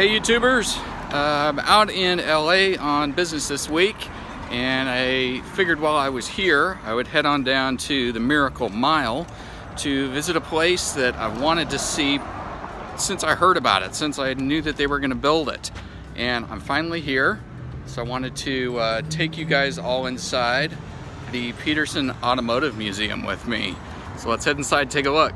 Hey YouTubers, uh, I'm out in LA on business this week and I figured while I was here I would head on down to the Miracle Mile to visit a place that I wanted to see since I heard about it, since I knew that they were going to build it. And I'm finally here, so I wanted to uh, take you guys all inside the Petersen Automotive Museum with me. So let's head inside take a look.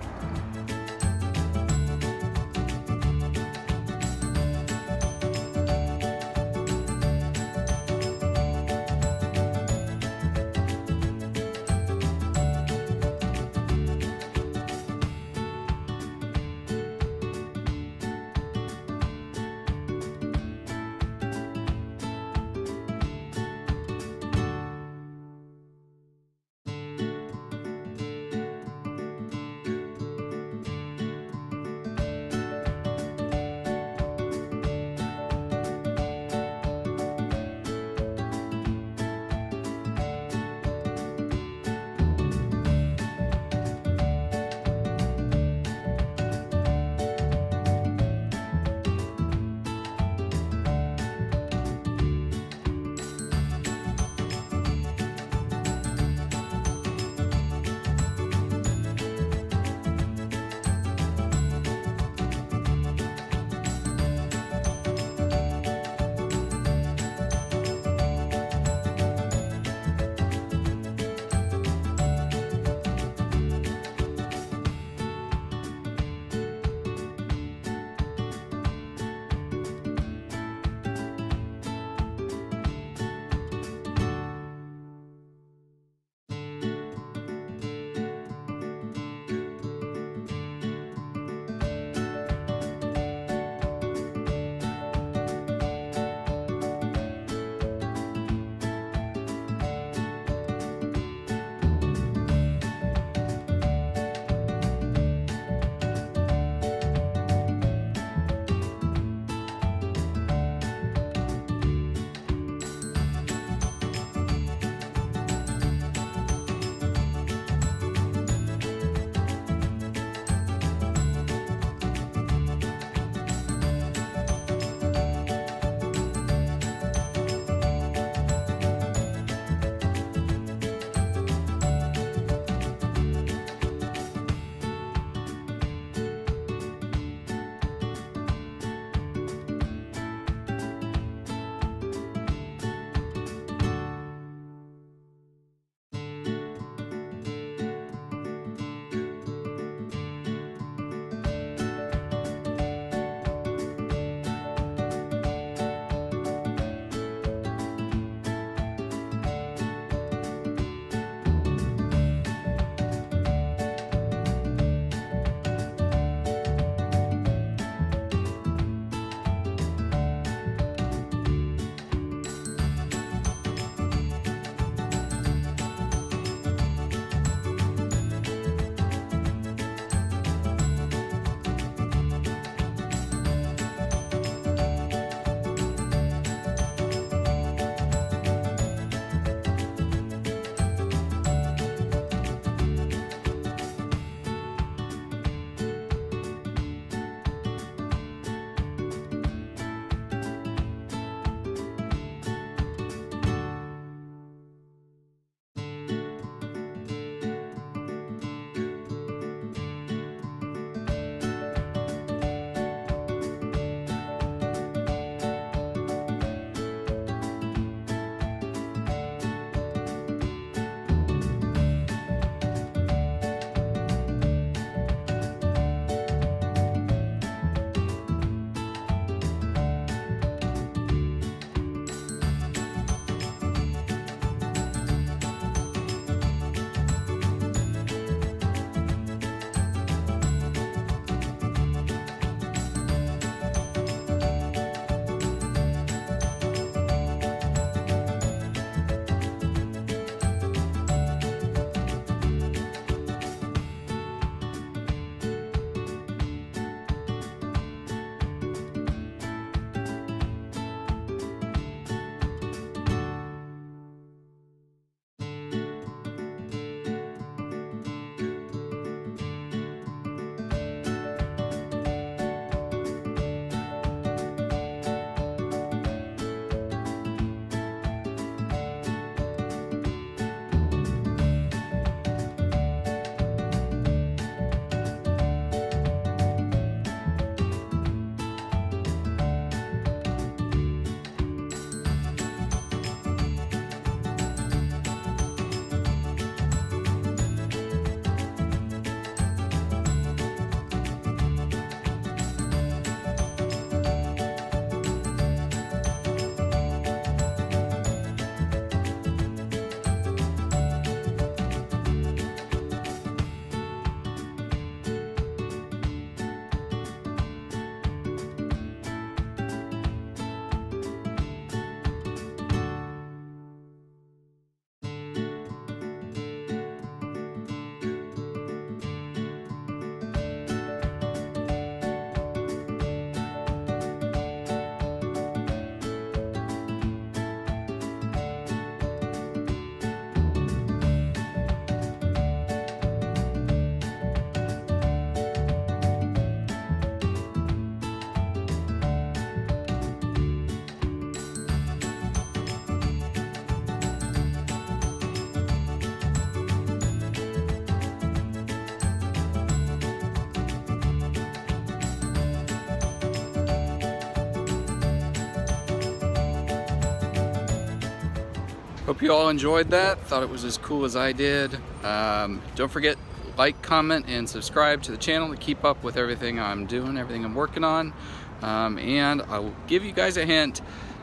Hope you all enjoyed that. Thought it was as cool as I did. Um, don't forget, like, comment, and subscribe to the channel to keep up with everything I'm doing, everything I'm working on. Um, and I will give you guys a hint.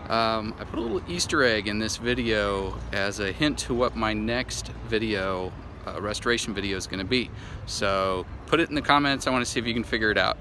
Um, I put a little Easter egg in this video as a hint to what my next video, uh, restoration video is going to be. So put it in the comments. I want to see if you can figure it out.